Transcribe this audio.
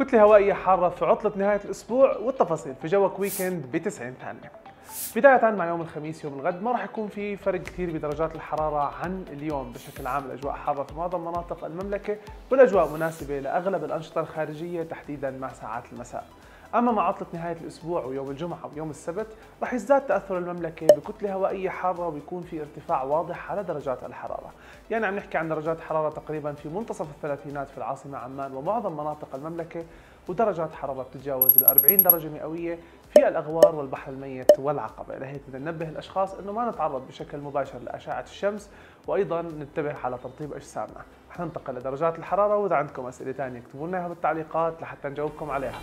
كتلة هوائية حارة في عطلة نهاية الأسبوع والتفاصيل في جوك ويكند ب 90 ثانية. بداية مع يوم الخميس يوم الغد ما راح يكون في فرق كثير بدرجات الحرارة عن اليوم بشكل عام الأجواء حارة في معظم مناطق المملكة والأجواء مناسبة لأغلب الأنشطة الخارجية تحديدا مع ساعات المساء. أما مع عطلة نهاية الأسبوع ويوم الجمعة ويوم السبت رح يزداد تأثر المملكة بكتلة هوائية حارة وبيكون في ارتفاع واضح على درجات الحرارة. يعني عم نحكي عن درجات حرارة تقريبا في منتصف الثلاثينات في العاصمة عمان ومعظم مناطق المملكة ودرجات حرارة بتتجاوز ال 40 درجة مئوية في الأغوار والبحر الميت والعقبة. لهيك بدنا ننبه الأشخاص أنه ما نتعرض بشكل مباشر لأشعة الشمس وأيضا ننتبه على ترطيب أجسامنا. رح ننتقل لدرجات الحرارة وإذا عندكم أسئلة ثانية اكتبوا لنا بالتعليقات لحتى نجاوبكم عليها.